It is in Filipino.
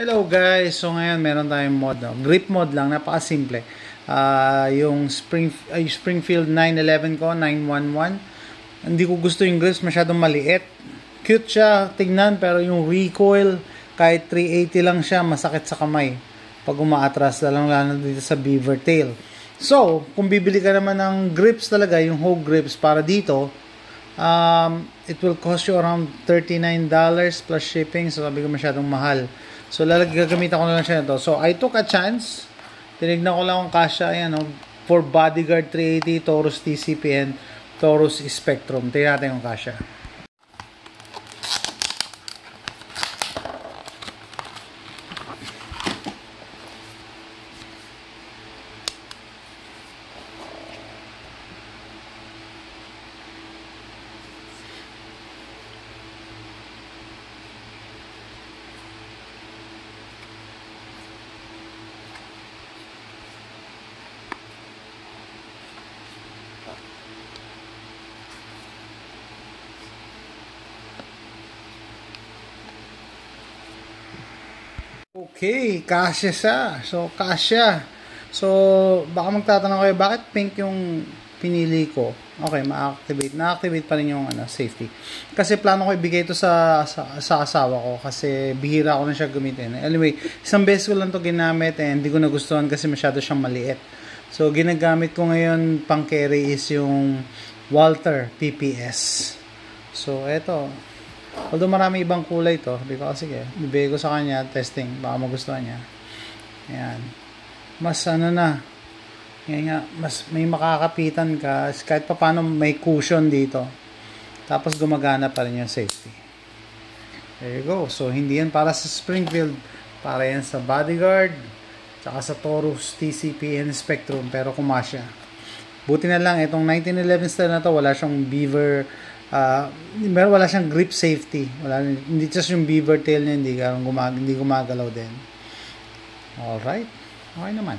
Hello guys! So ngayon meron tayong mod. No? Grip mod lang, napakasimple. Uh, yung Spring, uh, Springfield 911 ko, 911. Hindi ko gusto yung grips, masyadong maliit. Cute siya, tignan, pero yung recoil, kahit 380 lang siya, masakit sa kamay. Pag umaatras, lang lalo dito sa beaver tail. So, kung bibili ka naman ng grips talaga, yung Hogue grips para dito, um, it will cost you around $39 plus shipping. So, sabi ko masyadong mahal. So, lalag, gagamitan ko na lang siya nito. So, I took a chance. Tinignan ko lang kung kasha. Ayan, oh, for Bodyguard 380, Taurus TCP, Taurus Spectrum. Tingnan natin kung kasha. Okay, kasya siya. So, kasya. So, baka magtatanong kayo, bakit pink yung pinili ko? Okay, ma-activate. Na-activate pa rin yung ano, safety. Kasi plano ko ibigay ito sa, sa, sa asawa ko kasi bihira ko na siya gamitin. Anyway, isang beses ko lang to ginamit and hindi ko nagustuhan kasi masyado siyang maliit. So, ginagamit ko ngayon pang carry is yung Walter PPS. So, eto. Although marami ibang kulay to, di ko, sige, bibigay ko sa kanya, testing, baka magustuhan niya. Ayan. Mas ano na, ngayon nga, mas may makakapitan ka, kahit pa paano may cushion dito. Tapos gumagana pa rin yung safety. There you go. So, hindi yan para sa Springfield, para yan sa Bodyguard, tsaka sa Taurus, TCP, and Spectrum, pero kumasya. Buti na lang, itong 1911 style na to, wala siyang beaver, uh, meron wala siyang grip safety. Wala hindi just yung beaver tail niya hindi gumag hindi gumagalaw din. All right. Okay naman.